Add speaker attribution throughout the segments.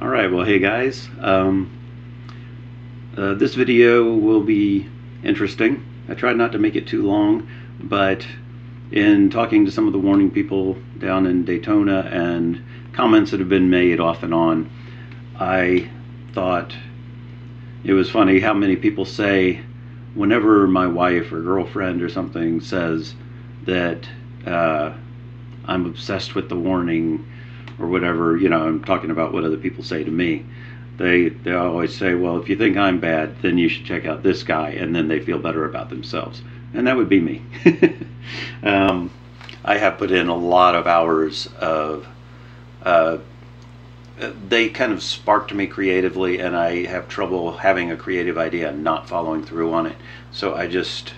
Speaker 1: All right, well, hey guys. Um, uh, this video will be interesting. I tried not to make it too long, but in talking to some of the warning people down in Daytona and comments that have been made off and on, I thought it was funny how many people say whenever my wife or girlfriend or something says that uh, I'm obsessed with the warning or whatever, you know, I'm talking about what other people say to me. They they always say, well, if you think I'm bad, then you should check out this guy, and then they feel better about themselves, and that would be me. um, I have put in a lot of hours of. Uh, they kind of sparked me creatively, and I have trouble having a creative idea and not following through on it. So I just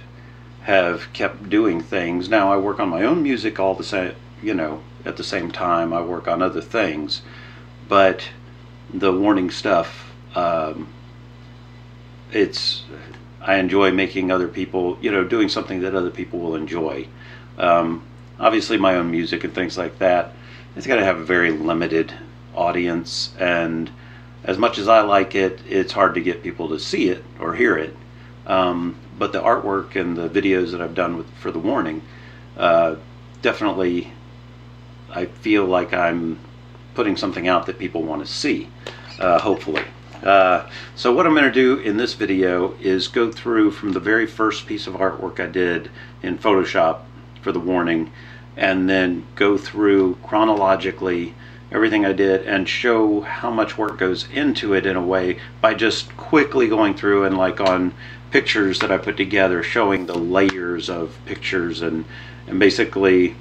Speaker 1: have kept doing things. Now I work on my own music all the same, you know, at the same time I work on other things, but the warning stuff, um, it's I enjoy making other people, you know, doing something that other people will enjoy. Um, obviously, my own music and things like that, it's got to have a very limited audience, and as much as I like it, it's hard to get people to see it or hear it. Um, but the artwork and the videos that I've done with, for the warning uh, definitely I feel like I'm putting something out that people want to see, uh, hopefully. Uh, so what I'm going to do in this video is go through from the very first piece of artwork I did in Photoshop for the warning and then go through chronologically everything I did and show how much work goes into it in a way by just quickly going through and like on pictures that I put together showing the layers of pictures and and basically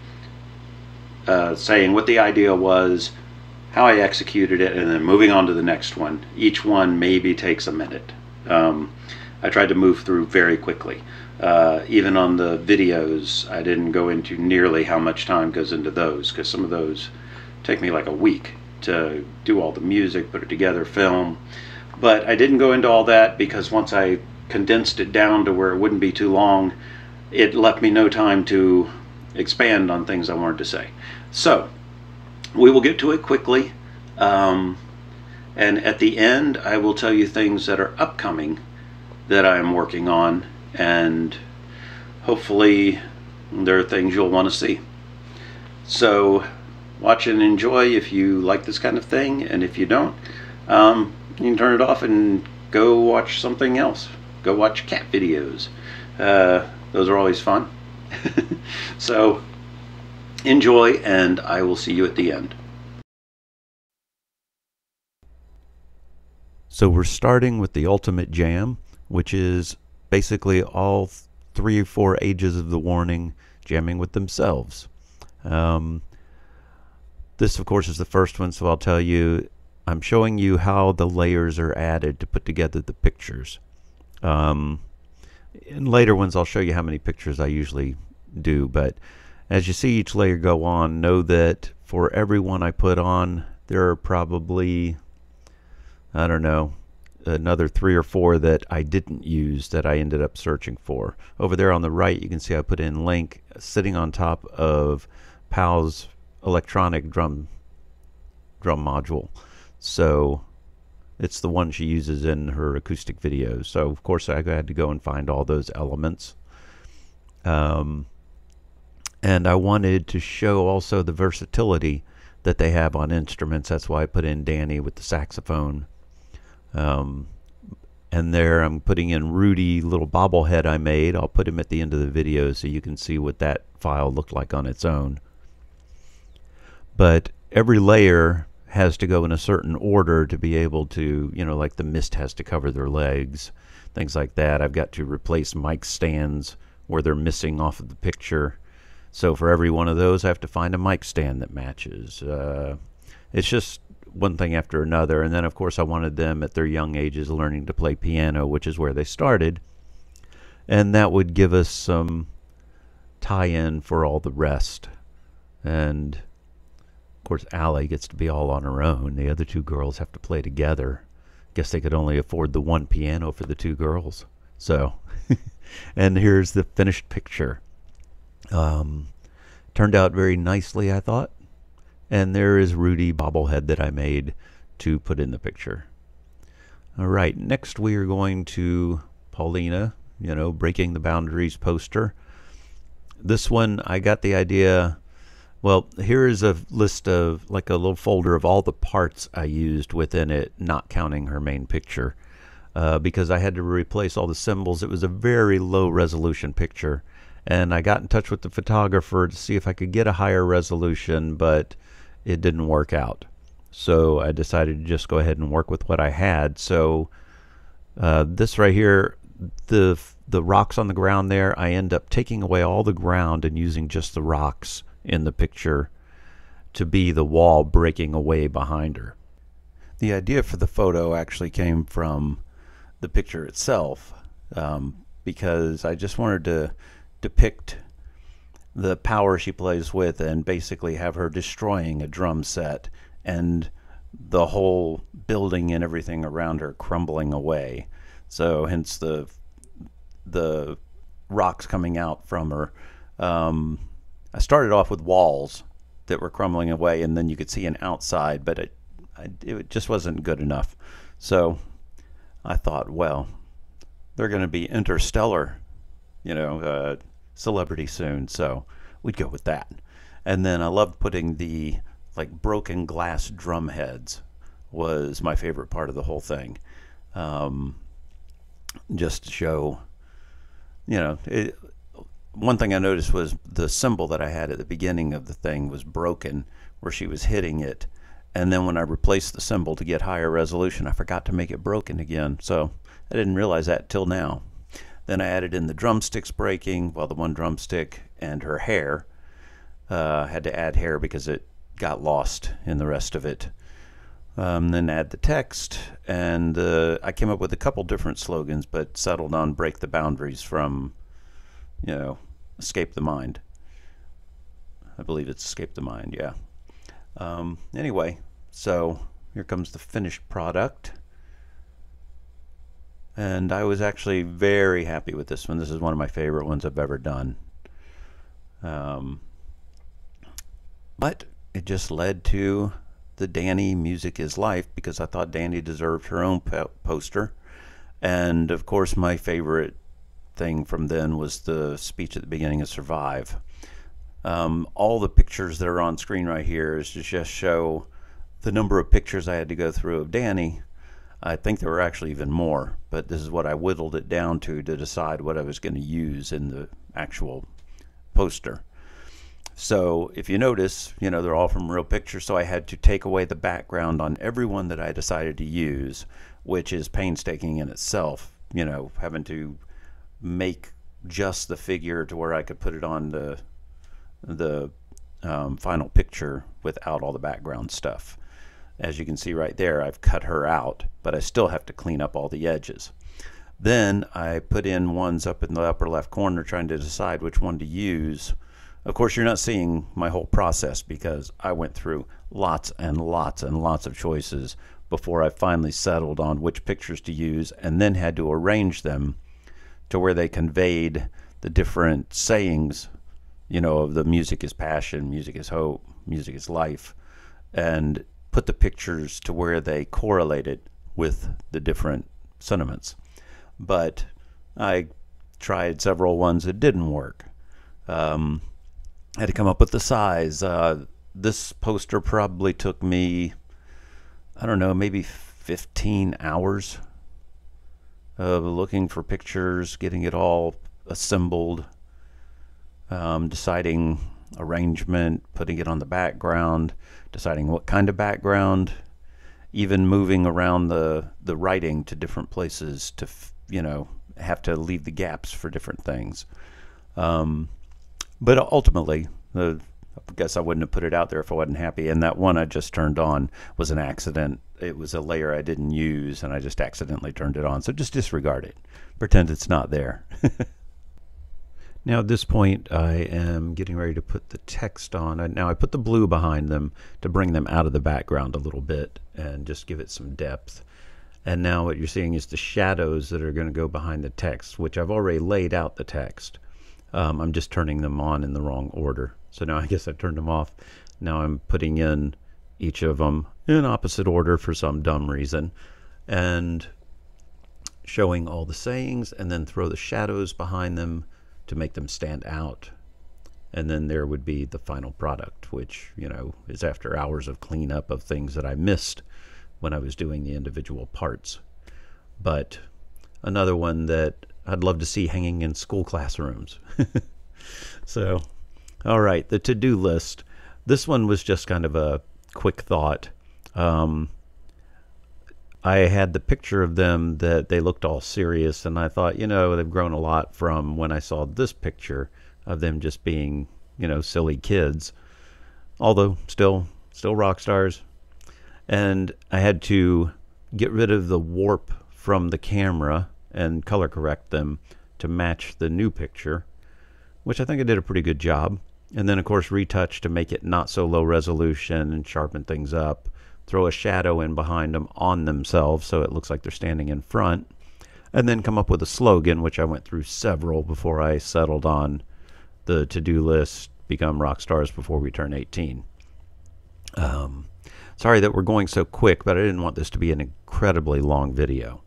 Speaker 1: uh, saying what the idea was, how I executed it, and then moving on to the next one. Each one maybe takes a minute. Um, I tried to move through very quickly. Uh, even on the videos, I didn't go into nearly how much time goes into those because some of those take me like a week to do all the music, put it together, film. But I didn't go into all that because once I condensed it down to where it wouldn't be too long, it left me no time to expand on things I wanted to say. So, we will get to it quickly. Um, and at the end, I will tell you things that are upcoming that I am working on. And hopefully, there are things you'll want to see. So, watch and enjoy if you like this kind of thing. And if you don't, um, you can turn it off and go watch something else. Go watch cat videos. Uh, those are always fun. so, Enjoy, and I will see you at the end.
Speaker 2: So we're starting with the ultimate jam, which is basically all three or four ages of the warning jamming with themselves. Um, this, of course, is the first one, so I'll tell you, I'm showing you how the layers are added to put together the pictures. Um, in later ones, I'll show you how many pictures I usually do, but as you see each layer go on, know that for every one I put on, there are probably, I don't know, another three or four that I didn't use that I ended up searching for. Over there on the right, you can see I put in Link sitting on top of Pau's electronic drum drum module. So it's the one she uses in her acoustic videos. So of course I had to go and find all those elements. Um, and I wanted to show also the versatility that they have on instruments. That's why I put in Dany with the saxophone. Um, and there I'm putting in Rudy little bobblehead I made. I'll put him at the end of the video so you can see what that file looked like on its own. But every layer has to go in a certain order to be able to, you know, like the mist has to cover their legs, things like that. I've got to replace mic stands where they're missing off of the picture. So for every one of those, I have to find a mic stand that matches. Uh, it's just one thing after another. And then, of course, I wanted them at their young ages learning to play piano, which is where they started. And that would give us some tie in for all the rest. And, of course, Ale gets to be all on her own. The other two girls have to play together. Guess they could only afford the one piano for the two girls. So, and here's the finished picture. Um, turned out very nicely, I thought. And there is Rudy bobblehead that I made
Speaker 1: to put in the picture. All right, next we are going to Paulina, you know, Breaking the Boundaries poster. This one, I got the idea. Well, here is a list of, like a little folder of all the parts I used within it, not counting her main picture. Uh, because I had to replace all the cymbals. It was a very low resolution picture and I got in touch with the photographer to see if I could get a higher resolution, but it didn't work out. So I decided to just go ahead and work with what I had. So uh, this right here, the the rocks on the ground there, I end up taking away all the ground and using just the rocks in the picture to be the wall breaking away behind her. The idea for the photo actually came from the picture itself um, because I just wanted to depict the power she plays with and basically have her destroying a drum set and the whole building and everything around her crumbling away. So hence the the rocks coming out from her. Um, I started off with walls that were crumbling away, and then you could see an outside, but it it just wasn't good enough. So I thought, well, they're going to be interstellar, you know, uh, celebrity soon, so we'd go with that. And then I loved putting the like broken glass drum heads was my favorite part of the whole thing. Um, just to show, you know, it, one thing I noticed was the cymbal that I had at the beginning of the thing was broken where she was hitting it. And then when I replaced the cymbal to get higher resolution, I forgot to make it broken again. So I didn't realize that till now. Then I added in the drumsticks breaking, well, the one drumstick and her hair. Uh, had to add hair because it got lost in the rest of it. Um, then add the text, and uh, I came up with a couple different slogans, but settled on break the boundaries from, you know, escape the mind. I believe it's escape the mind, yeah. Um, anyway, so here comes the finished product and I was actually very happy with this one. This is one of my favorite ones I've ever done. Um, but it just led to the Dany Music is Life because I thought Dany deserved her own po- poster. And of course, my favorite thing from then was the speech at the beginning of Survive. Um, all the pictures that are on screen right here is to just show the number of pictures I had to go through of Dany I think there were actually even more, but this is what I whittled it down to to decide what I was going to use in the actual poster. So if you notice, you know, they're all from real pictures, so I had to take away the background on every one that I decided to use, which is painstaking in itself, you know, having to make just the figure to where I could put it on the the um, final picture without all the background stuff. As you can see right there, I've cut her out, but I still have to clean up all the edges. Then I put in ones up in the upper left corner trying to decide which one to use. Of course, you're not seeing my whole process because I went through lots and lots and lots of choices before I finally settled on which pictures to use and then had to arrange them to where they conveyed the different sayings, you know, of the music is passion, music is hope, music is life. And put the pictures to where they correlated with the different sentiments. But I tried several ones that didn't work. Um, I had to come up with the size. Uh, this poster probably took me, I don't know, maybe 15 hours of looking for pictures, getting it all assembled, um, deciding arrangement, putting it on the background, deciding what kind of background, even moving around the the writing to different places to you know have to leave the gaps for different things. Um, but ultimately, the I guess I wouldn't have put it out there if I wasn't happy. And that one I just turned on was an accident. It was a layer I didn't use, and I just accidentally turned it on. So just disregard it. Pretend it's not there. Now at this point I am getting ready to put the text on. Now I put the blue behind them to bring them out of the background a little bit and just give it some depth. And now what you're seeing is the shadows that are going to go behind the text, which I've already laid out the text. Um, I'm just turning them on in the wrong order. So now I guess I turned them off. Now I'm putting in each of them in opposite order for some dumb reason, and showing all the sayings, and then throw the shadows behind them to make them stand out. And then there would be the final product, which, you know, is after hours of cleanup of things that I missed when I was doing the individual parts. But another one that I'd love to see hanging in school classrooms. so, all right, the to do list. This one was just kind of a quick thought. Um, I had the picture of them that they looked all serious, and I thought, you know, they've grown a lot from when I saw this picture of them just being, you know, silly kids. Although still, still rock stars. And I had to get rid of the warp from the camera and color correct them to match the new picture, which I think I did a pretty good job. And then, of course, retouch to make it not so low resolution and sharpen things up. Throw a shadow in behind them on themselves so it looks like they're standing in front. And then come up with a slogan, which I went through several before I settled on the to do list become rock stars before we turn 18. Um, sorry that we're going so quick, but I didn't want this to be an incredibly long video.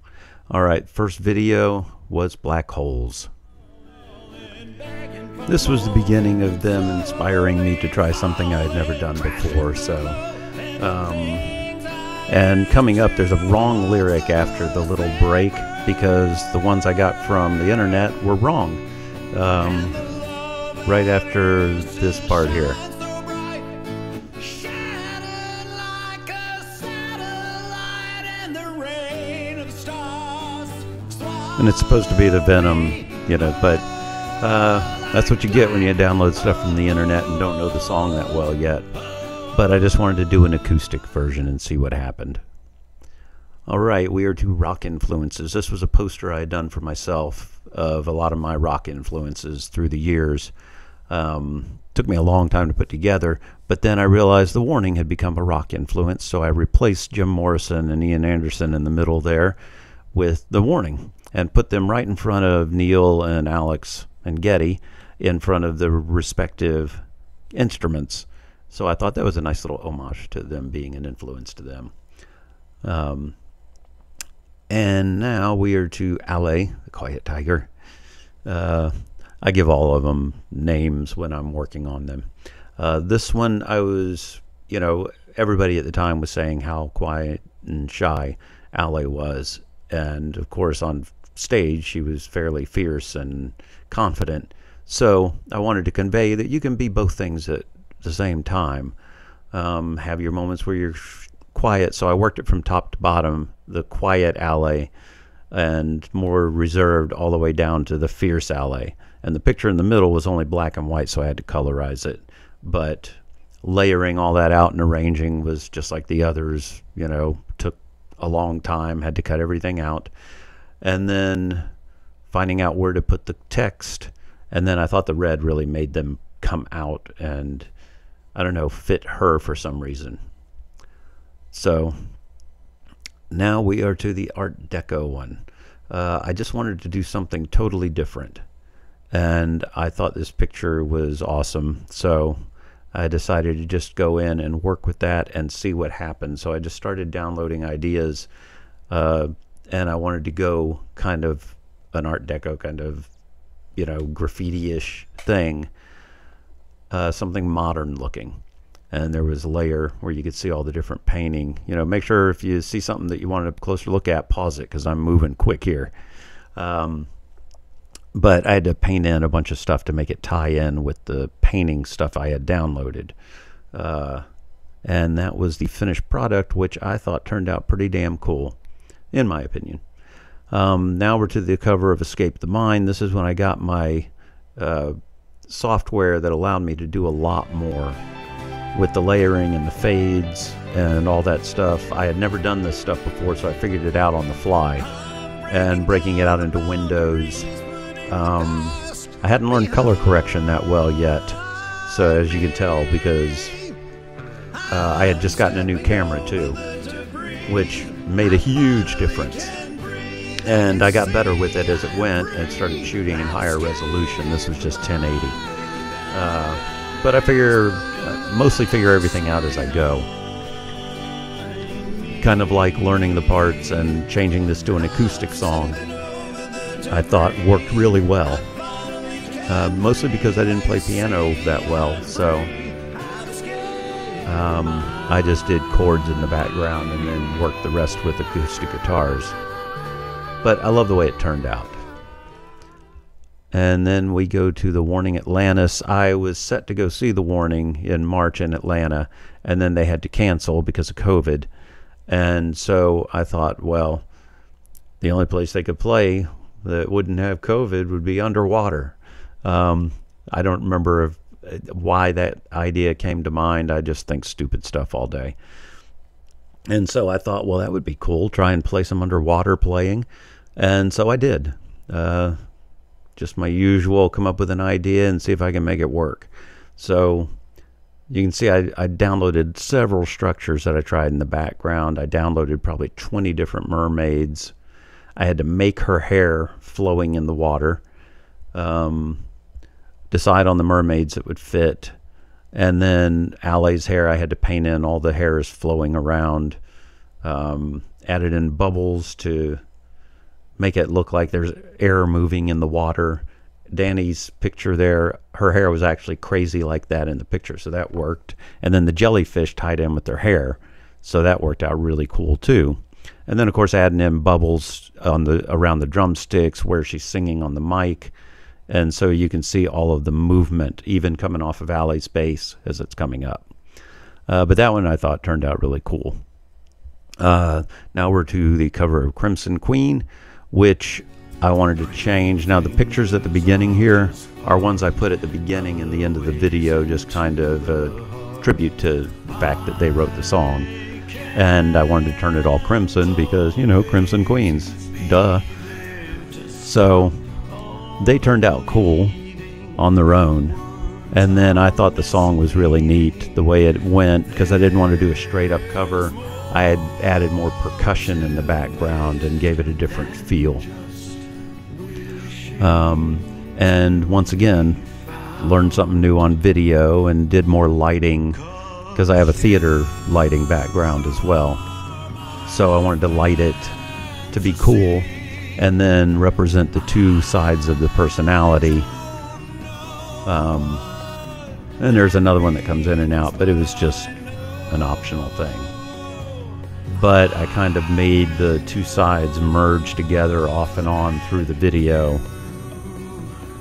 Speaker 1: All right, first video was black holes. This was the beginning of them inspiring me to try something I had never done before. So, um, and coming up, there's a wrong lyric after the little break because the ones I got from the internet were wrong. Um, right after this part here. and it's supposed to be the Venom, you know, but uh, that's what you get when you download stuff from the internet and don't know the song that well yet. But I just wanted to do an acoustic version and see what happened. All right, we are to rock influences. This was a poster I had done for myself of a lot of my rock influences through the years. Um, took me a long time to put together, but then I realized the warning had become a rock influence, so I replaced Jim Morrison and Ian Anderson in the middle there with the warning and put them right in front of Neil and Alex and Geddy in front of the respective instruments. So I thought that was a nice little homage to them being an influence to them. Um, and now we are to Ale, the Quiet Tiger. Uh, I give all of them names when I'm working on them. Uh, this one, I was, you know, everybody at the time was saying how quiet and shy Ale was. And of course, on stage, she was fairly fierce and confident. So I wanted to convey that you can be both things at the same time. Um, have your moments where you're quiet. So I worked it from top to bottom, the quiet Ale, and more reserved all the way down to the fierce Ale. And the picture in the middle was only black and white, so I had to colorize it. But layering all that out and arranging was just like the others, you know, took a long time, had to cut everything out and then finding out where to put the text. And then I thought the red really made them come out and, I don't know, fit her for some reason. So now we are to the Art Deco one. Uh, I just wanted to do something totally different. And I thought this picture was awesome. So I decided to just go in and work with that and see what happened. So I just started downloading ideas. Uh, and I wanted to go kind of an Art Deco kind of, you know, graffiti-ish thing, uh, something modern looking. And there was a layer where you could see all the different painting. You know, make sure if you see something that you wanted a closer look at, pause it because I'm moving quick here. Um, but I had to paint in a bunch of stuff to make it tie in with the painting stuff I had downloaded. Uh, and that was the finished product, which I thought turned out pretty damn cool in my opinion. Um, now we're to the cover of Escape the Mind. This is when I got my uh, software that allowed me to do a lot more with the layering and the fades and all that stuff. I had never done this stuff before, so I figured it out on the fly and breaking it out into windows. Um, I hadn't learned color correction that well yet, so as you can tell, because uh, I had just gotten a new camera too, which made a huge difference. And I got better with it as it went and started shooting in higher resolution. This was just 1080. Uh, but I figure, uh, mostly figure everything out as I go. kind of like learning the parts and changing this to an acoustic song. I thought worked really well. Uh, mostly because I didn't play piano that well, so um, I just did chords in the background and then worked the rest with acoustic guitars. But I love the way it turned out. And then we go to the Warning Atlantis. I was set to go see the Warning in March in Atlanta, and then they had to cancel because of COVID. And so I thought, well, the only place they could play that wouldn't have COVID would be underwater. Um, I don't remember if, why that idea came to mind. I just think stupid stuff all day. And so I thought, well, that would be cool. Try and play some underwater playing. And so I did. Uh, just my usual come up with an idea and see if I can make it work. So you can see I, I, downloaded several structures that I tried in the background. I downloaded probably 20 different mermaids. I had to make her hair flowing in the water, um, decide on the mermaids that would fit. And then Ale's hair, I had to paint in all the hairs flowing around, um, added in bubbles to make it look like there's air moving in the water. Dany's picture there, her hair was actually crazy like that in the picture, so that worked. And then the jellyfish tied in with their hair, so that worked out really cool too. And then of course adding in bubbles on the around the drumsticks where she's singing on the mic, and so you can see all of the movement even coming off of Ale's bass as it's coming up. Uh, but that one I thought turned out really cool. Uh, now we're to the cover of Crimson Queen which I wanted to change. Now the pictures at the beginning here are ones I put at the beginning and the end of the video, just kind of a tribute to the fact that they wrote the song. And I wanted to turn it all crimson because, you know, Crimson Queens, duh. So they turned out cool on their own. And then I thought the song was really neat the way it went because I didn't want to do a straight up cover. I had added more percussion in the background and gave it a different feel. Um, and once again, learned something new on video and did more lighting because I have a theater lighting background as well. So I wanted to light it to be cool and then represent the two sides of the personality. Um, and there's another one that comes in and out, but it was just an optional thing but I kind of made the two sides merge together off and on through the video,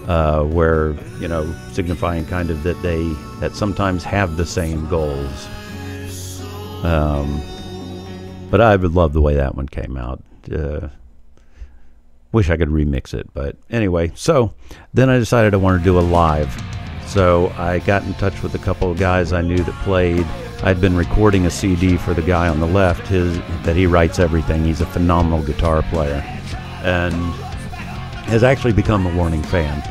Speaker 1: uh, where you know, signifying kind of that they that sometimes have the same goals. Um, but I would love the way that one came out. Uh, wish I could remix it, but anyway. So then I decided I wanted to do a live. So I got in touch with a couple of guys I knew that played I'd been recording a CD for the guy on the left, his that he writes everything. He's a phenomenal guitar player, and has actually become a Warning fan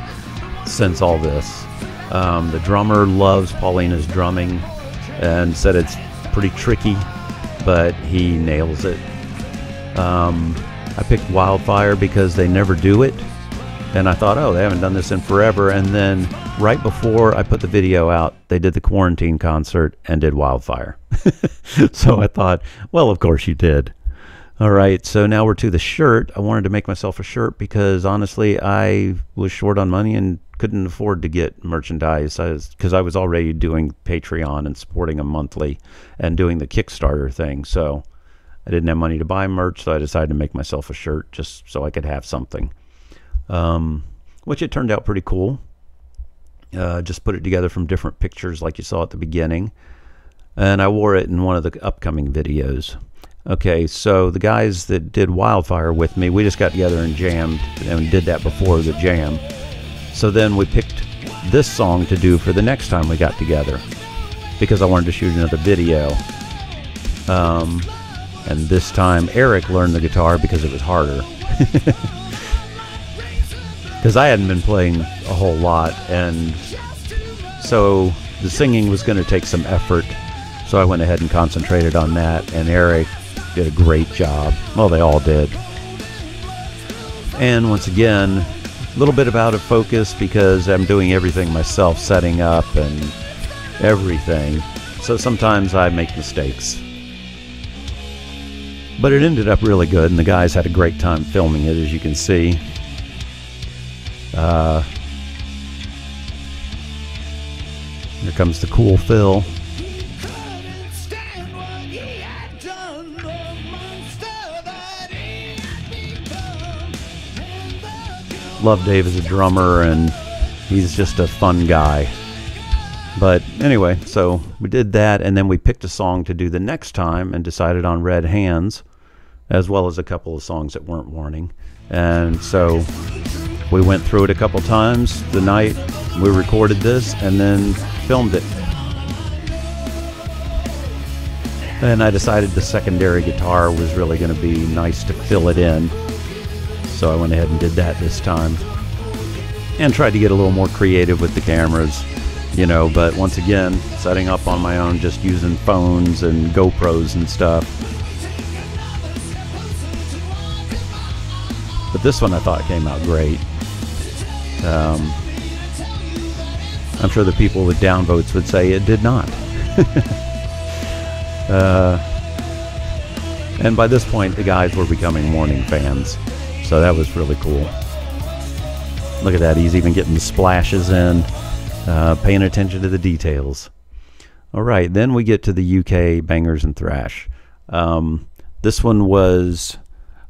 Speaker 1: since all this. Um, the drummer loves Paulina's drumming, and said it's pretty tricky, but he nails it. Um, I picked Wildfire because they never do it, and I thought, oh, they haven't done this in forever. And then right before I put the video out, they did the quarantine concert and did Wildfire. so I thought, well, of course you did. All right, so now we're to the shirt. I wanted to make myself a shirt because honestly, I was short on money and couldn't afford to get merchandise because I, I was already doing Patreon and supporting them monthly and doing the Kickstarter thing. So I didn't have money to buy merch, so I decided to make myself a shirt just so I could have something um, which it turned out pretty cool. Uh, just put it together from different pictures like you saw at the beginning. And I wore it in one of the upcoming videos. Okay, so the guys that did Wildfire with me, we just got together and jammed and did that before the jam. So then we picked this song to do for the next time we got together because I wanted to shoot another video. Um, and this time Eric learned the guitar because it was harder. because I hadn't been playing a whole lot, and so the singing was going to take some effort. So I went ahead and concentrated on that, and Eric did a great job. Well, they all did. And once again, a little bit out of focus because I'm doing everything myself, setting up and everything. So sometimes I make mistakes. But it ended up really good, and the guys had a great time filming it, as you can see. Uh, here comes the cool fill. Love Dave as a drummer, and he's just a fun guy. But anyway, so we did that, and then we picked a song to do the next time and decided on Red Hands, as well as a couple of songs that weren't warning. And so we went through it a couple times the night we recorded this and then filmed it. And I decided the secondary guitar was really going to be nice to fill it in. So I went ahead and did that this time. And tried to get a little more creative with the cameras, you know, but once again, setting up on my own, just using phones and GoPros and stuff. But this one I thought came out great. Um, I'm sure the people with downvotes would say it did not. uh, and by this point, the guys were becoming Warning fans, so that was really cool. Look at that, he's even getting the splashes in, uh, paying attention to the details. All right, then we get to the UK bangers and thrash. Um, this one was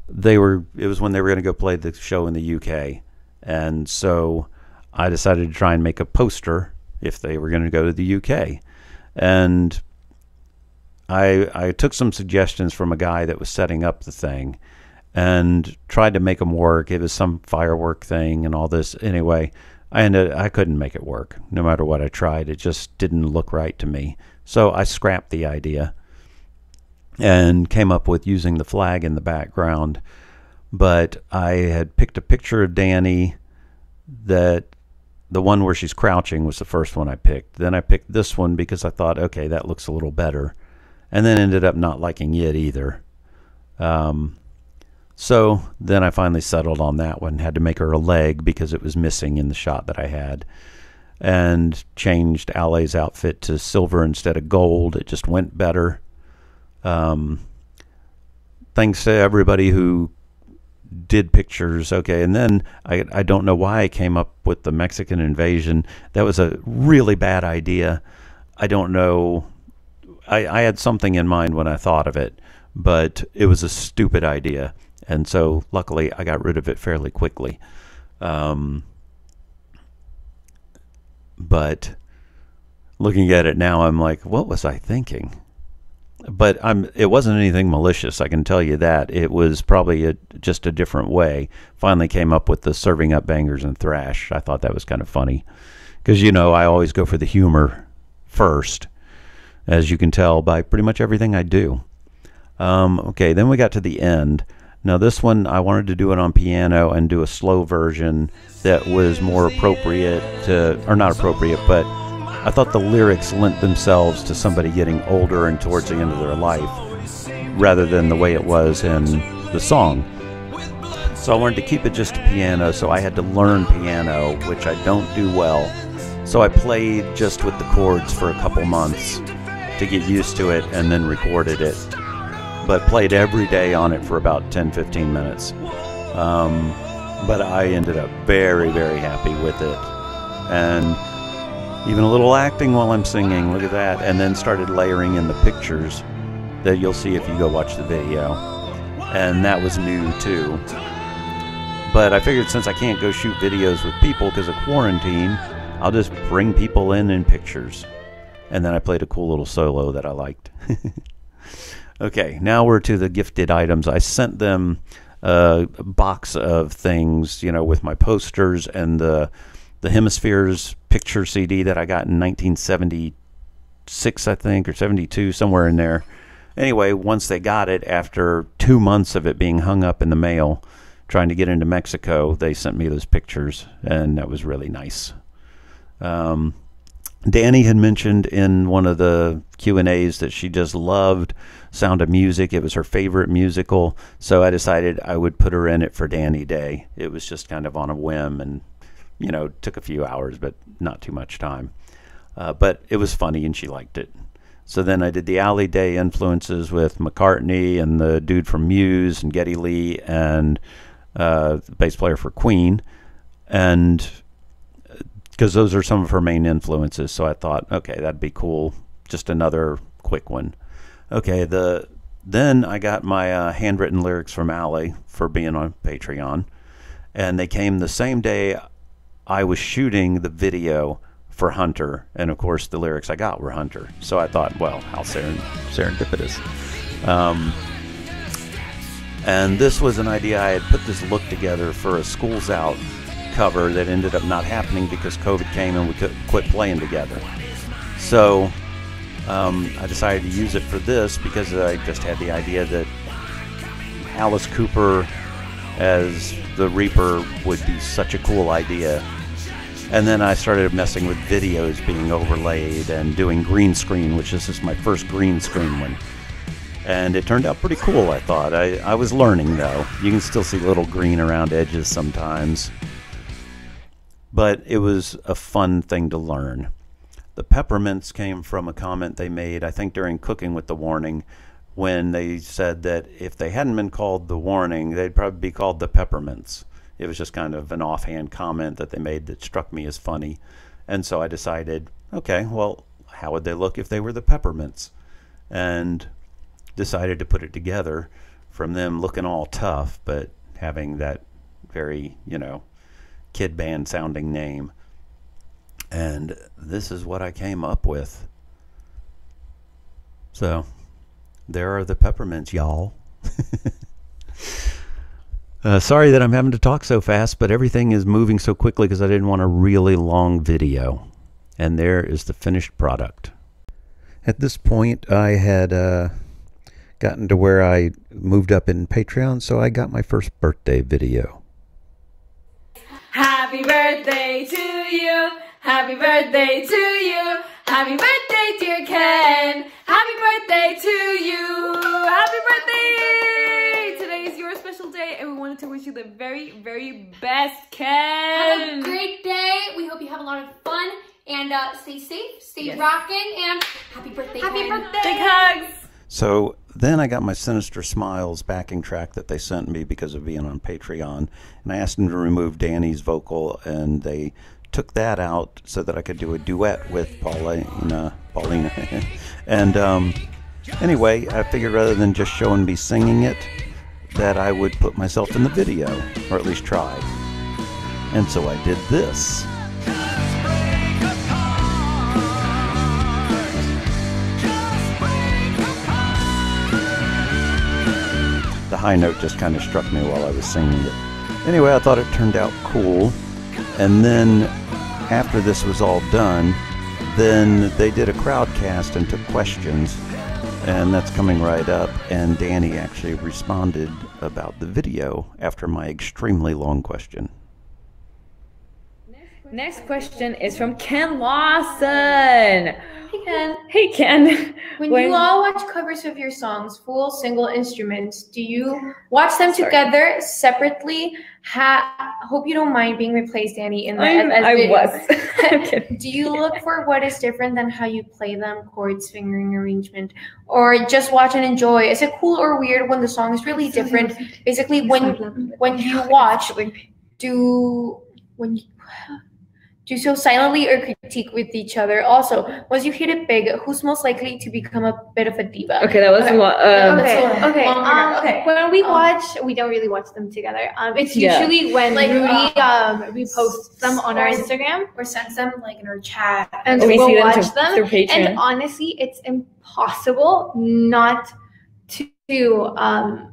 Speaker 1: they were it was when they were going to go play the show in the UK, and so I decided to try and make a poster if they were going to go to the UK. And I, I took some suggestions from a guy that was setting up the thing and tried to make them work. It was some firework thing and all this. Anyway, I ended I couldn't make it work no matter what I tried. It just didn't look right to me. So I scrapped the idea and came up with using the flag in the background. But I had picked a picture of Dany that the one where she's crouching was the first one I picked. Then I picked this one because I thought, okay, that looks a little better. And then ended up not liking it either. Um, so then I finally settled on that one. Had to make her a leg because it was missing in the shot that I had. And changed Ale's outfit to silver instead of gold. It just went better. Um, thanks to everybody who did pictures. Okay, and then I I don't know why I came up with the Mexican invasion. That was a really bad idea. I don't know. I I had something in mind when I thought of it, but it was a stupid idea, and so luckily I got rid of it fairly quickly. Um, but looking at it now, I'm like, what was I thinking? But I'm it wasn't anything malicious. I can tell you that it was probably a, just a different way. Finally, came up with the serving up bangers and thrash. I thought that was kind of funny because you know I always go for the humor first, as you can tell by pretty much everything I do. Um, okay, then we got to the end. Now this one I wanted to do it on piano and do a slow version that was more appropriate to, or not appropriate, but I thought the lyrics lent themselves to somebody getting older and towards the end of their life rather than the way it was in the song. So I wanted to keep it just piano, so I had to learn piano, which I don't do well. So I played just with the chords for a couple months to get used to it and then recorded it. But played every day on it for about 10 15 minutes. Um, but I ended up very, very happy with it. And even a little acting while I'm singing. Look at that. And then started layering in the pictures that you'll see if you go watch the video. And that was new too. But I figured since I can't go shoot videos with people because of quarantine, I'll just bring people in in pictures. And then I played a cool little solo that I liked. okay, now we're to the gifted items. I sent them a box of things, you know, with my posters and the the Hemispheres picture CD that I got in 1976, I think, or 72, somewhere in there. Anyway, once they got it, after two months of it being hung up in the mail, trying to get into Mexico, they sent me those pictures, and that was really nice. Um, Dany had mentioned in one of the Q and A's that she just loved Sound of Music. It was her favorite musical, so I decided I would put her in it for Dany Day. It was just kind of on a whim, and you know, took a few hours, but not too much time. Uh, but it was funny and she liked it. So then I did the Ale Day influences with McCartney and the dude from Muse and Geddy Lee and uh, the bass player for Queen, and because those are some of her main influences. So I thought, okay, that'd be cool. Just another quick one. Okay, the then I got my uh, handwritten lyrics from Ale for being on Patreon, and they came the same day I was shooting the video for Hunter, and of course the lyrics I got were Hunter. So I thought, well, how seren- serendipitous. Um, and this was an idea I had put this look together for a Schools Out cover that ended up not happening because COVID came and we could quit playing together. So um, I decided to use it for this because I just had the idea that Alice Cooper as the Reaper would be such a cool idea and then I started messing with videos being overlaid and doing green screen, which this is my first green screen one. And it turned out pretty cool, I thought. I, I was learning, though. You can still see little green around edges sometimes. But it was a fun thing to learn. The peppermints came from a comment they made, I think, during Cooking with the Warning, when they said that if they hadn't been called the Warning, they'd probably be called the Peppermints. It was just kind of an offhand comment that they made that struck me as funny. And so I decided, okay, well, how would they look if they were the peppermints? And decided to put it together from them looking all tough, but having that very, you know, kid band sounding name. And this is what I came up with. So, there are the peppermints, y'all. Uh, sorry that I'm having to talk so fast, but everything is moving so quickly because I didn't want a really long video. And there is the finished product. At this point, I had uh, gotten to where I moved up in Patreon, so I got my first birthday video.
Speaker 3: Happy birthday to you. Happy birthday to you. Happy birthday, dear Ken. Happy birthday to you. Happy birthday. Today is your special day and we wanted to wish you the very, very best, Ken.
Speaker 4: Have a great day. We hope you have a lot of fun and uh, stay safe, stay
Speaker 3: Yes.
Speaker 4: rocking, and happy birthday.
Speaker 3: Happy
Speaker 4: Ken.
Speaker 3: birthday. Big hugs.
Speaker 1: So then I got my Sinister Smiles backing track that they sent me because of being on Patreon, and I asked them to remove Dany's vocal, and they took that out so that I could do a duet with Paulina. Paulina, and um, anyway, I figured rather than just showing me singing it, that I would put myself in the video, or at least try. And so I did this. the high note just kind of struck me while I was singing it. Anyway, I thought it turned out cool. And then after this was all done, then they did a crowdcast and took questions. And that's coming right up. And Dany actually responded about the video after my extremely long question.
Speaker 3: Next question is from Ken Lawson.
Speaker 4: Hey Ken,
Speaker 3: Hey, Ken.
Speaker 4: when,
Speaker 3: When-
Speaker 4: you all watch covers of your songs, full single instruments, do you watch them
Speaker 3: Sorry.
Speaker 4: together separately? Ha- hope you don't mind being replaced, Dany, in the
Speaker 3: I, I
Speaker 4: videos.
Speaker 3: was.
Speaker 4: Do you look for what is different than how you play them, chords, fingering arrangement, or just watch and enjoy? Is it cool or weird when the song is really different? Basically, when when you watch, do when you do so silently or critique with each other. Also, once you hit it big, who's most likely to become a bit of a diva?
Speaker 3: Okay, that was
Speaker 4: Okay.
Speaker 3: one. Um,
Speaker 4: Okay.
Speaker 5: Okay, okay. Um.
Speaker 4: Okay.
Speaker 5: When we
Speaker 4: Um,
Speaker 5: watch, we don't really watch them together. Um, it's
Speaker 3: Yeah.
Speaker 5: usually when
Speaker 4: Like,
Speaker 5: Rudy
Speaker 4: uh,
Speaker 5: um reposts them on our Instagram,
Speaker 4: Or sends them like in our chat.
Speaker 5: and
Speaker 3: we
Speaker 5: we'll
Speaker 3: see them
Speaker 5: watch them.
Speaker 3: through Patreon.
Speaker 5: And honestly, it's impossible not to um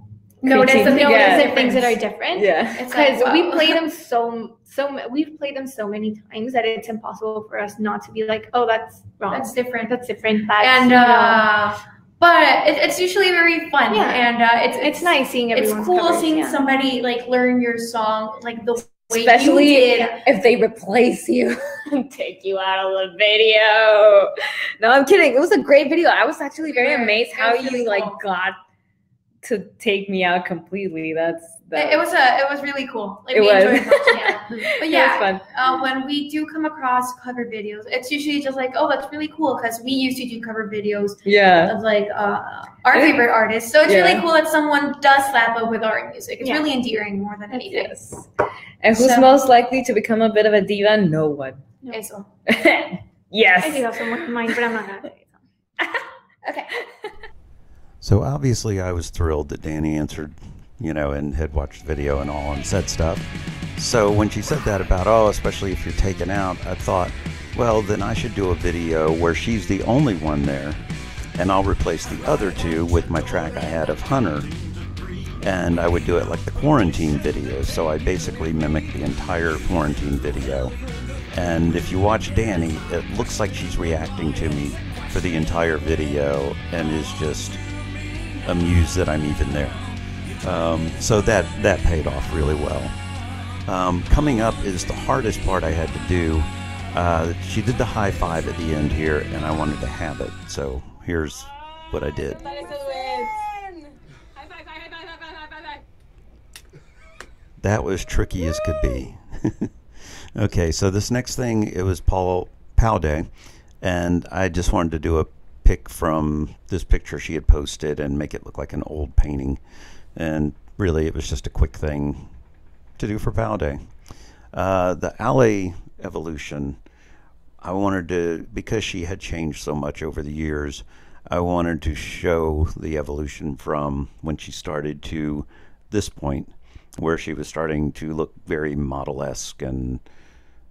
Speaker 4: Notice
Speaker 3: Critique.
Speaker 4: the
Speaker 5: notice
Speaker 3: Yeah.
Speaker 5: the things that are different.
Speaker 3: yeah.
Speaker 4: It's like,
Speaker 5: Because we play them so so we've played them so many times that it's impossible for us not to be like, oh, that's wrong.
Speaker 4: That's different.
Speaker 5: That's different. That's,
Speaker 4: and
Speaker 5: you know,
Speaker 4: uh, but it, it's usually very fun.
Speaker 5: Yeah.
Speaker 4: And uh, it's
Speaker 5: it's nice seeing
Speaker 4: It's cool
Speaker 5: covers,
Speaker 4: seeing
Speaker 5: yeah.
Speaker 4: somebody like learn your song like the way
Speaker 3: Especially
Speaker 4: you did.
Speaker 3: if they replace you and take you out of the video. No, I'm kidding. It was a great video. I was actually very amazed how you like got
Speaker 6: to take me out completely. That's that.
Speaker 4: It, it was a it was really cool. Like
Speaker 6: It
Speaker 4: we
Speaker 6: was.
Speaker 4: enjoyed watching it. But
Speaker 6: It was
Speaker 4: yeah,
Speaker 6: fun.
Speaker 4: uh, when we do come across cover videos, it's usually just like, oh, that's really cool because we used to do cover videos
Speaker 6: Yeah.
Speaker 4: of like uh, our favorite artists. So it's
Speaker 6: Yeah.
Speaker 4: really cool that someone does slap up with our music. It's
Speaker 5: Yeah.
Speaker 4: really endearing more than anything.
Speaker 6: Yes. And who's
Speaker 4: So-
Speaker 6: most likely to become a bit of a diva? No one.
Speaker 4: Eso.
Speaker 6: yes.
Speaker 5: I do have someone in mind, but I'm not gonna say it.
Speaker 4: Okay.
Speaker 1: So obviously, I was thrilled that Dany answered, you know, and had watched the video and all and said stuff. So when she said that about, oh, especially if you're taken out, I thought, well, then I should do a video where she's the only one there, and I'll replace the other two with my track I had of Hunter. And I would do it like the quarantine video. So I basically mimic the entire quarantine video. And if you watch Dany, it looks like she's reacting to me for the entire video and is just amused that I'm even there. Um, so that that paid off really well. Um, coming up is the hardest part I had to do. Uh, she did the high five at the end here, and I wanted to have it. So here's what I did. That was tricky as could be. okay, so this next thing it was Pau Pau Day, and I just wanted to do a pic from this picture she had posted and make it look like an old painting. And really, it was just a quick thing to do for Pau Day. Uh, the Ale evolution, I wanted to because she had changed so much over the years. I wanted to show the evolution from when she started to this point, where she was starting to look very model-esque and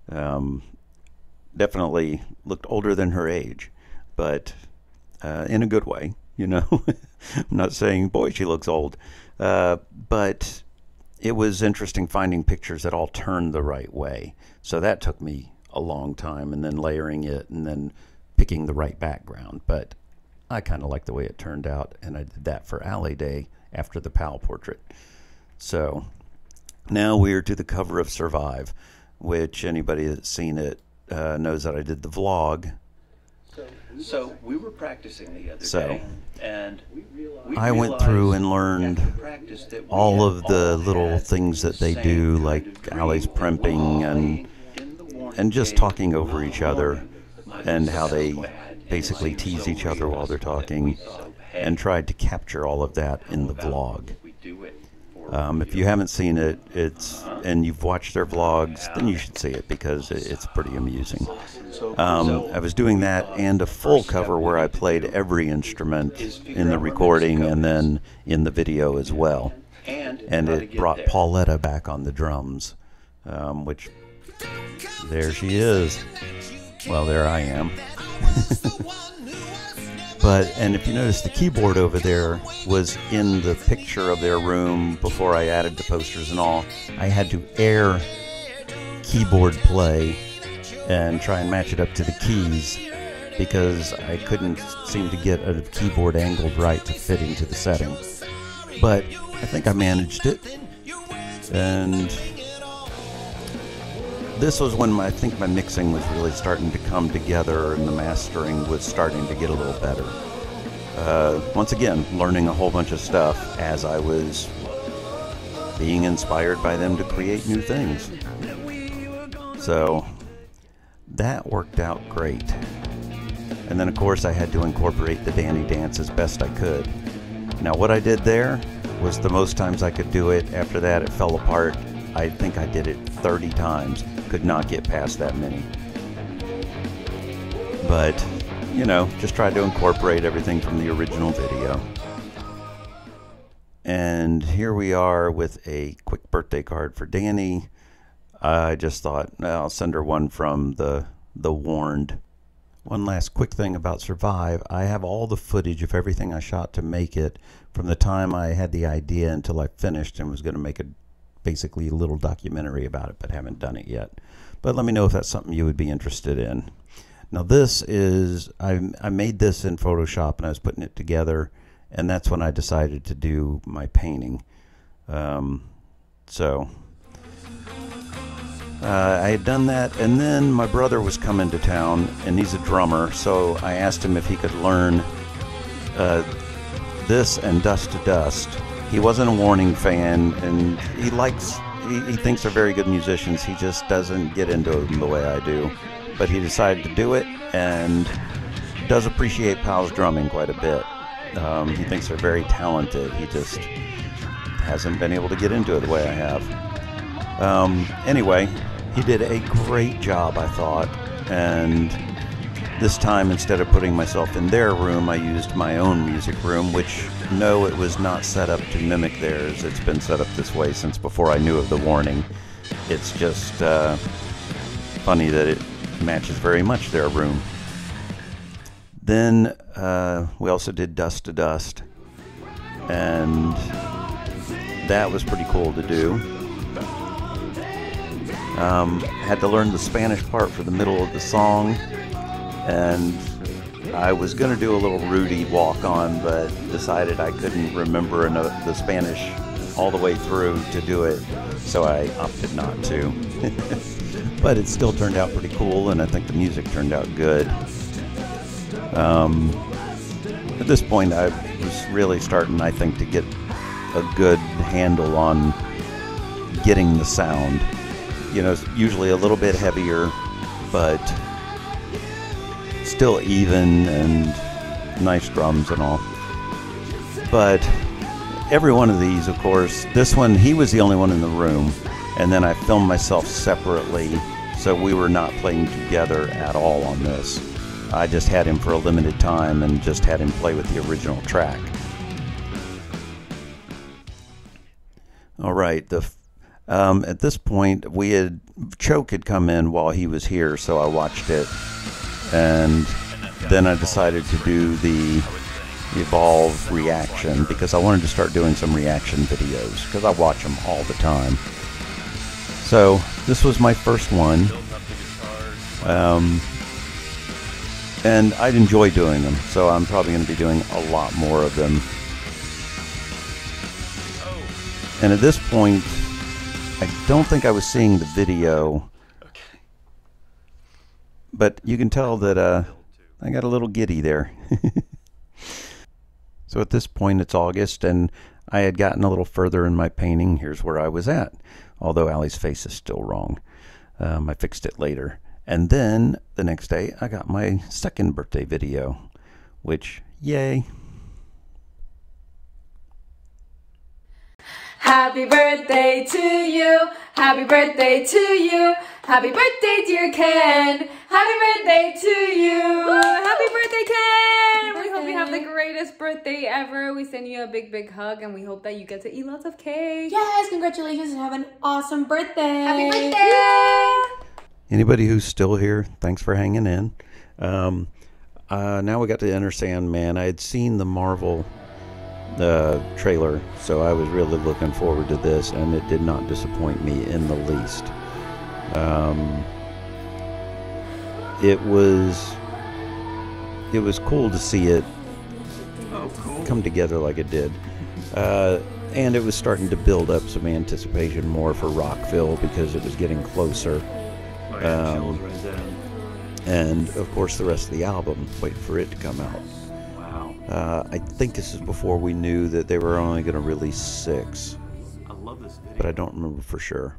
Speaker 1: um, definitely looked older than her age, but uh, in a good way. You know, I'm not saying boy she looks old, uh, but it was interesting finding pictures that all turned the right way. So that took me a long time, and then layering it, and then picking the right background. But I kind of like the way it turned out, and I did that for Ale Day after the Pau portrait. So now we're to the cover of Survive, which anybody that's seen it uh, knows that I did the vlog.
Speaker 7: So we were practicing the other
Speaker 1: So,
Speaker 7: day, and we
Speaker 1: I went through and learned all of the little things that they do, like. Ale's primping and
Speaker 7: In the warning
Speaker 1: and just talking over each other and how they basically tease each other while they're
Speaker 7: realized that we
Speaker 1: talking and tried to capture all of that in the vlog.
Speaker 7: we do it for
Speaker 1: Um, if you haven't seen it, it's and you've watched their vlogs, then you should see it because it, it's pretty amusing. Um, I was doing that and a full cover where I played every instrument in the recording and then in the video as well.
Speaker 7: and,
Speaker 1: it brought. Pauletta back on the drums, um, which there she is. Well, there I am. But and if you notice, the keyboard over there was in the picture of their room before I added the posters and all. I had to air keyboard play and try and match it up to the keys because I couldn't seem to get a keyboard angled right to fit into the setting. But I think I managed it, and this was when my, I think my mixing was really starting to come together and the mastering was starting to get a little better. Uh, once again, learning a whole bunch of stuff as I was being inspired by them to create new things. So that worked out great. And then, of course, I had to incorporate the Dany dance as best I could. Now, what I did there was the most times I could do it. After that, it fell apart. I think I did it 30 times. Could not get past that many. But, you know, just tried to incorporate everything from the original video. And here we are with a quick birthday card for Dany. I just thought "Nah, I'll send her one from the the warned. One last quick thing about Survive. I have all the footage of everything I shot to make it from the time I had the idea until I finished and was going to make a basically a little documentary about it, but haven't done it yet. But let me know if that's something you would be interested in. Now this is I I made this in Photoshop and I was putting it together, and that's when I decided to do my painting. Um, so uh, I had done that, and then my brother was coming to town, and he's a drummer, so I asked him if he could learn uh, this and Dust to Dust. He wasn't a Warning fan, and he likes. He, he thinks they're very good musicians. He just doesn't get into them the way I do. But he decided to do it, and does appreciate Pau's drumming quite a bit. Um, he thinks they're very talented. He just hasn't been able to get into it the way I have. Um, anyway, he did a great job, I thought, and this time instead of putting myself in their room, I used my own music room, which no, it was not set up to mimic theirs. It's been set up this way since before I knew of the warning. It's just uh, funny that it matches very much their room. Then uh, we also did Dust to Dust, and that was pretty cool to do. Um, had to learn the Spanish part for the middle of the song, and I was going to do a little Rudy walk on, but decided I couldn't remember enough the Spanish all the way through to do it, so I opted not to. but it still turned out pretty cool, and I think the music turned out good. Um, at this point, I was really starting, I think, to get a good handle on getting the sound. You know, it's usually a little bit heavier, but still even and nice drums and all. But every one of these, of course, this one, he was the only one in the room, and then I filmed myself separately, so we were not playing together at all on this. I just had him for a limited time and just had him play with the original track. All right, the um, at this point we had Choke had come in while he was here, so I watched it, and then I decided to do the Evolve reaction because I wanted to start doing some reaction videos because I watch them all the time. So this was my first one. Um, and I'd enjoy doing them, so I'm probably going to be doing a lot more of them. And at this point, I don't think I was seeing the video, but you can tell that uh, I got a little giddy there. so at this point, it's August, and I had gotten a little further in my painting. Here's where I was at, although Ale's face is still wrong. Um, I fixed it later. And then the next day, I got my second birthday video, which, yay.
Speaker 3: Happy birthday to you. Happy birthday to you. Happy birthday, dear Ken. Happy birthday to you. Happy birthday, Ken. We hope you have the greatest birthday ever. We send you a big, big hug and we hope that you get to eat lots of cake.
Speaker 4: Yes, congratulations and have an awesome birthday.
Speaker 3: Happy birthday.
Speaker 1: Anybody who's still here, thanks for hanging in. Um, uh, now we got to Enter Sandman. I had seen the Marvel uh, trailer, so I was really looking forward to this, and it did not disappoint me in the least. Um, it was it was cool to see it come together like it did. Uh, and it was starting to build up some anticipation more for Rockville because it was getting closer. Um, and of course, the rest of the album, wait for it to come out. Uh, I think this is before we knew that they were only going to release six,
Speaker 7: I love this video.
Speaker 1: but I don't remember for sure.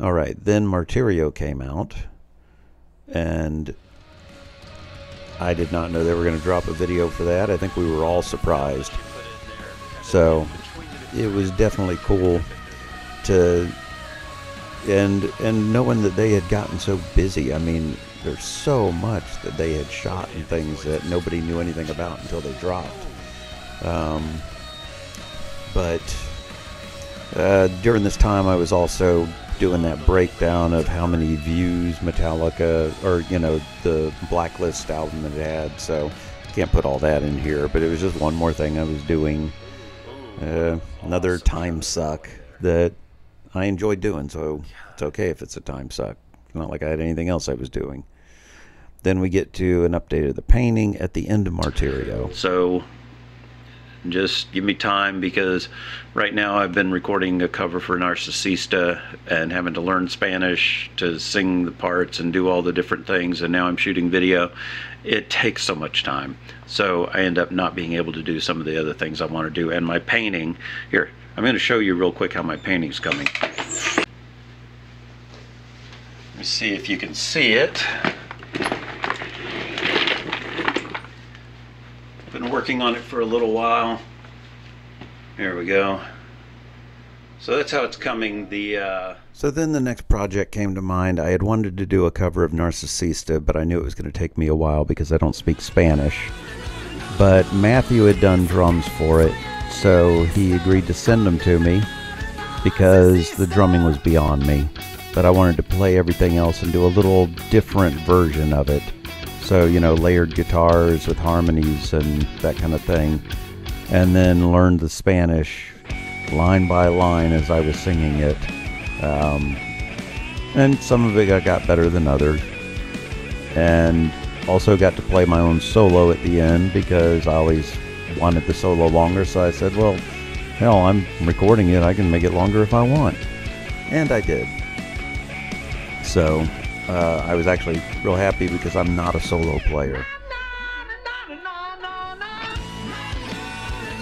Speaker 1: All right, then Martirio came out, and I did not know they were going to drop a video for that. I think we were all surprised. So it was definitely cool to and and knowing that they had gotten so busy. I mean, there's so much that they had shot and things that nobody knew anything about until they dropped. Um, but uh, during this time, I was also doing that breakdown of how many views Metallica, or you know, the Blacklist album that it had. So can't put all that in here, but it was just one more thing I was doing. Uh, another time suck that I enjoyed doing, so it's okay if it's a time suck. Not like I had anything else I was doing. Then we get to an update of the painting at the end of Martirio.
Speaker 7: So Just give me time because right now I've been recording a cover for Narcisista and having to learn Spanish to sing the parts and do all the different things. And now I'm shooting video. It takes so much time. So I end up not being able to do some of the other things I want to do. And my painting, here, I'm going to show you real quick how my painting's coming. Let me see if you can see it. Been working on it for a little while. There we go. So that's how it's coming. The uh,
Speaker 1: So then the next project came to mind. I had wanted to do a cover of Narcisista, but I knew it was going to take me a while because I don't speak Spanish. But Matthew had done drums for it, so he agreed to send them to me because the drumming was beyond me. But I wanted to play everything else and do a little different version of it. So, you know, layered guitars with harmonies and that kind of thing. And then learned the Spanish line by line as I was singing it. Um, and some of it I got better than others. And also got to play my own solo at the end because I always wanted the solo longer. So I said, well, hell, I'm recording it. I can make it longer if I want. And I did. So uh, I was actually real happy because I'm not a solo player.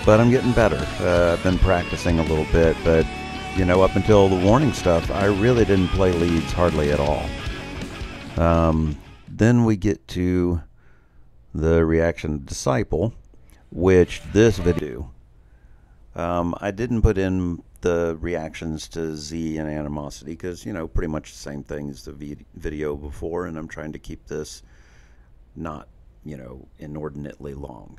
Speaker 1: But I'm getting better. Uh, I've been practicing a little bit, but you know, up until the warning stuff, I really didn't play leads hardly at all. Um, then we get to the reaction disciple, which this video. Um, I didn't put in the reactions to Z and animosity because you know pretty much the same thing as the vi- video before, and I'm trying to keep this not you know inordinately long.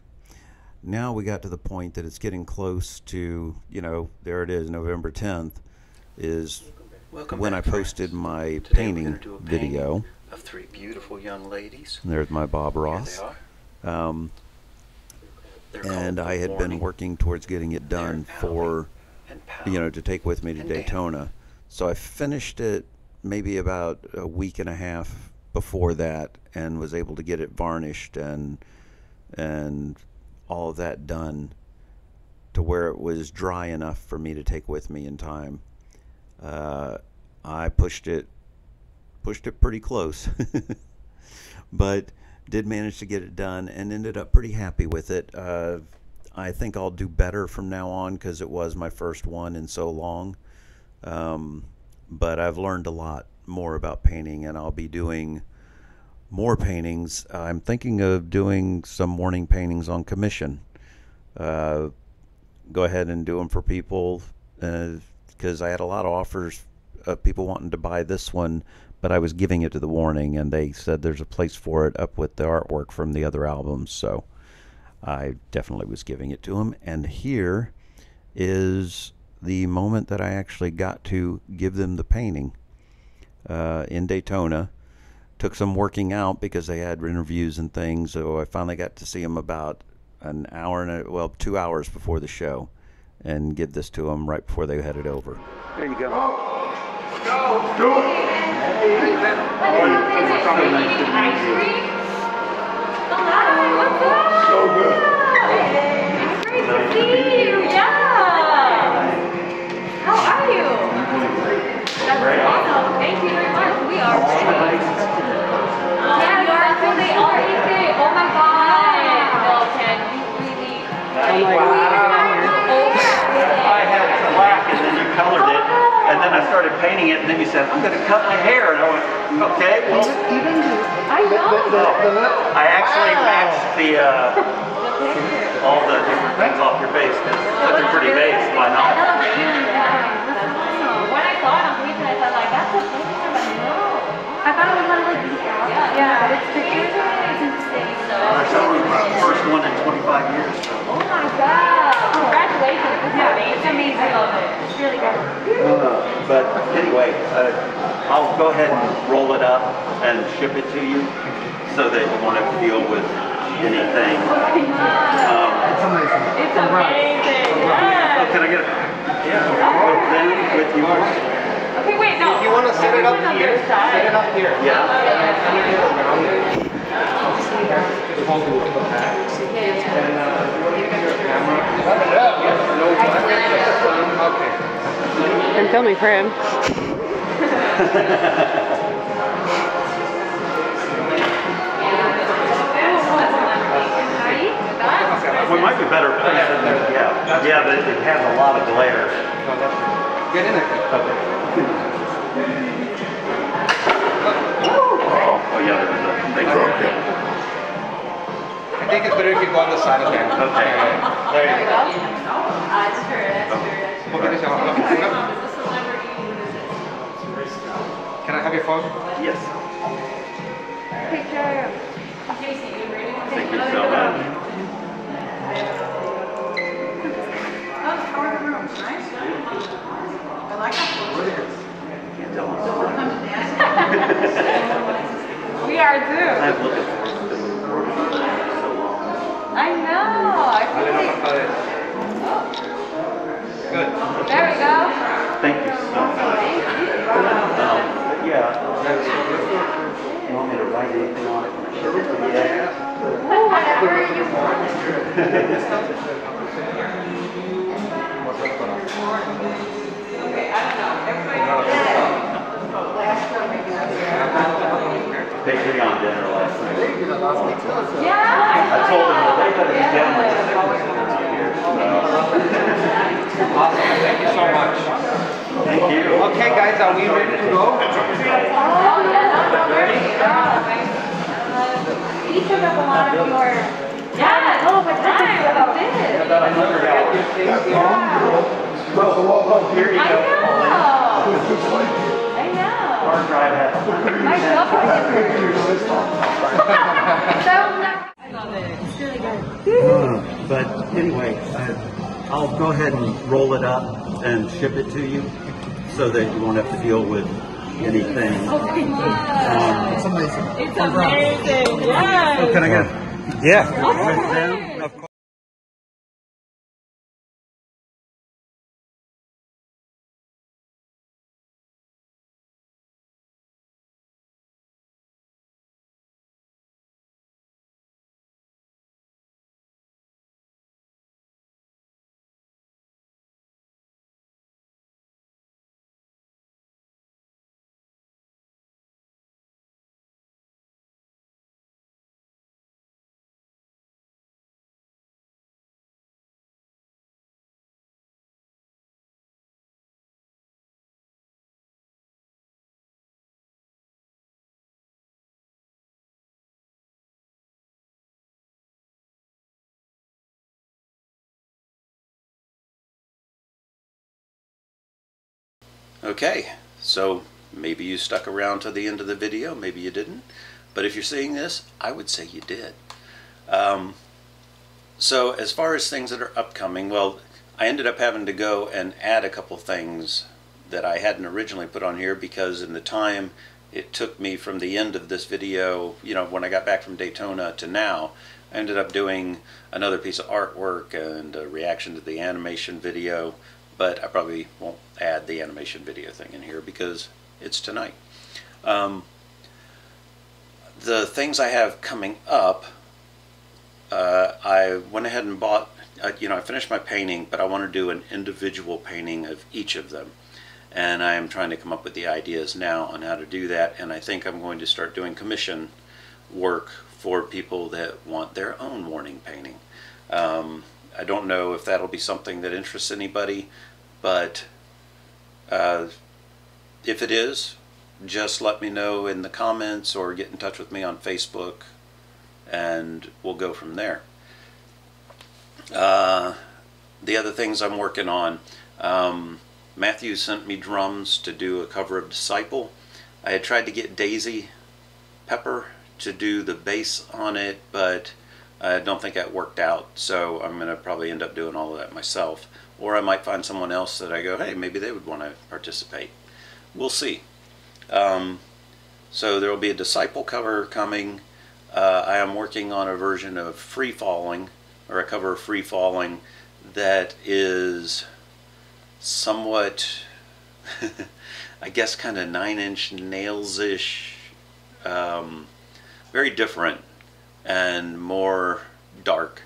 Speaker 1: Now we got to the point that it's getting close to you know there it is November 10th is
Speaker 7: welcome
Speaker 1: when I
Speaker 7: back, friends.
Speaker 1: posted my
Speaker 7: Today
Speaker 1: painting
Speaker 7: do a painting
Speaker 1: video.
Speaker 7: of three beautiful young ladies.
Speaker 1: And There's my Bob Ross. Um, and I had
Speaker 7: Warning
Speaker 1: been working towards getting it done
Speaker 7: They're
Speaker 1: for. You know to take with me to
Speaker 7: And.
Speaker 1: Daytona. So I finished it maybe about a week and a half before that, and was able to get it varnished and and all of that done to where it was dry enough for me to take with me in time. Uh, I pushed it pushed it pretty close, but did manage to get it done and ended up pretty happy with it. Uh, I think I'll do better from now on because it was my first one in so long. Um, but I've learned a lot more about painting, and I'll be doing more paintings. I'm thinking of doing some morning paintings on commission. Uh, go ahead and do them for people because I had a lot of offers of people wanting to buy this one, but I was giving it to the warning, and they said there's a place for it up with the artwork from the other albums. So I definitely was giving it to them. And here is the moment that I actually got to give them the painting uh, in Daytona. Took some working out because they had interviews and things, so I finally got to see them about an hour and a, well, two hours before the show, and give this to them right before they headed over.
Speaker 7: There you go.
Speaker 3: Thank you very much. We are ready. Yeah, you are so they already say, oh my god. Well, can you. Really?
Speaker 7: I had it black and then you colored it, and then I started painting it, and then you said, I'm gonna cut my hair, and I went, okay, well,
Speaker 3: I know.
Speaker 7: I actually matched the, uh, all the different things off your face, 'cause it's such a pretty face, why not?
Speaker 3: When I saw it on Twitter, I thought like, that's a picture, but no. I thought it was gonna like be. Yeah, yeah, but it's pictures. It's. So
Speaker 7: it was first one in 25 years.
Speaker 3: Oh my god! Congratulations! This is amazing. It's amazing. I love it. It's really good.
Speaker 7: Uh, But anyway, uh, I'll go ahead and roll it up and ship it to you so that you won't have to deal with anything. Um,
Speaker 3: It's amazing.
Speaker 7: It's oh,
Speaker 3: Yes.
Speaker 7: can I get a, yeah, them, with yours?
Speaker 3: Okay, wait, no.
Speaker 8: You want to set it up here? Set it up here.
Speaker 7: Yeah.
Speaker 8: I'm filming for him.
Speaker 7: we might be better placed in there. Yeah, yeah, but it has a lot of glare.
Speaker 9: Get in there.
Speaker 7: Okay. There's
Speaker 9: I think it's better if you go on the side of them.
Speaker 7: Okay. There you go.
Speaker 9: Un poquito hacia abajo. Can I have your phone?
Speaker 7: Yes. Thank you so much. I like how cool it is. Can't tell I'm
Speaker 3: We are too.
Speaker 7: I'm looking forward to this recording for so long.
Speaker 3: I know. I feel
Speaker 9: Dale,
Speaker 3: like,
Speaker 9: no, padre. Good.
Speaker 3: there we go.
Speaker 7: Thank you so much. Um, yeah, you want me to write anything on it when I ship it to you?
Speaker 3: Whatever you want.
Speaker 7: They took on dinner last night.
Speaker 3: Yeah.
Speaker 7: I told them that they better be down with the sickness around here.
Speaker 9: Awesome. Thank you so much.
Speaker 7: Thank you.
Speaker 9: Okay, guys, are we ready to go?
Speaker 3: Oh, yeah, no, no, very good.
Speaker 4: He took up a lot of your.
Speaker 3: Yeah, oh, but time, what did.
Speaker 7: About a hundred dollars. Here you go.
Speaker 3: I know.
Speaker 7: Hard drive has a hundred
Speaker 3: My
Speaker 7: percent.
Speaker 3: girlfriend is
Speaker 7: Uh, But anyway, I- I'll go ahead and roll it up and ship it to you so that you won't have to deal with anything. Um,
Speaker 3: It's amazing. Yes.
Speaker 7: Oh, can I get?
Speaker 9: Yeah.
Speaker 1: Okay, so maybe you stuck around to the end of the video, maybe you didn't. But if you're seeing this, I would say you did. Um, so as far as things that are upcoming, well, I ended up having to go and add a couple things that I hadn't originally put on here because in the time it took me from the end of this video, you know, when I got back from Daytona to now, I ended up doing another piece of artwork and a reaction to the animation video, but I probably won't add the animation video thing in here because it's tonight. Um, the things I have coming up, uh, I went ahead and bought, uh, you know, I finished my painting, but I want to do an individual painting of each of them. And I am trying to come up with the ideas now on how to do that. And I think I'm going to start doing commission work for people that want their own warning painting. Um, I don't know if that'll be something that interests anybody, but uh, if it is, just let me know in the comments or get in touch with me on Facebook and we'll go from there. Uh, the other things I'm working on, um, Matthew sent me drums to do a cover of Disciple. I had tried to get Daisy Pepper to do the bass on it, but I don't think that worked out, so I'm going to probably end up doing all of that myself. Or I might find someone else that I go, hey, maybe they would want to participate. We'll see. Um, so there will be a Disciple cover coming. Uh, I am working on a version of Free Falling, or a cover of Free Falling, that is somewhat, I guess, kind of nine inch nails ish, um, very different and more dark,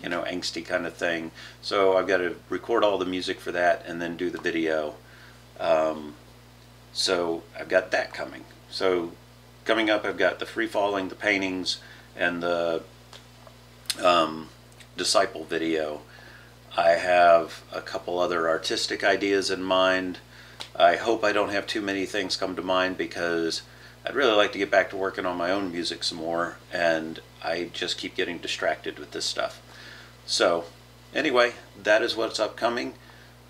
Speaker 1: you know, angsty kind of thing. So I've got to record all the music for that and then do the video. Um, so I've got that coming. So coming up, I've got the free falling, the paintings, and the um, disciple video. I have a couple other artistic ideas in mind. I hope I don't have too many things come to mind because I'd really like to get back to working on my own music some more, and I just keep getting distracted with this stuff. So, anyway, that is what's upcoming.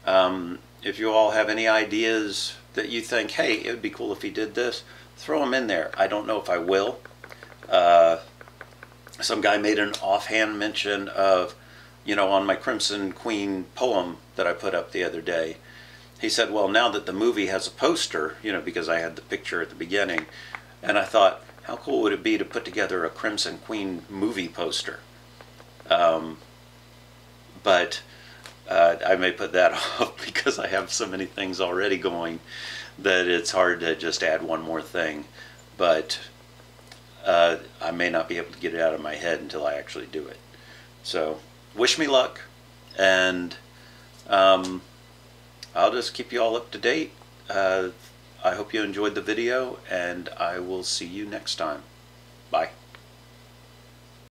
Speaker 1: Um, if you all have any ideas that you think, hey, it would be cool if he did this, throw them in there. I don't know if I will. Uh, some guy made an offhand mention of, you know, on my Crimson Queen poem that I put up the other day. He said, well, now that the movie has a poster, you know, because I had the picture at the beginning, and I thought, how cool would it be to put together a Crimson Queen movie poster? Um, but uh, I may put that off because I have so many things already going that it's hard to just add one more thing. But uh, I may not be able to get it out of my head until I actually do it. So, wish me luck, and um, I'll just keep you all up to date. Uh, I hope you enjoyed the video, and I will see you next time. Bye.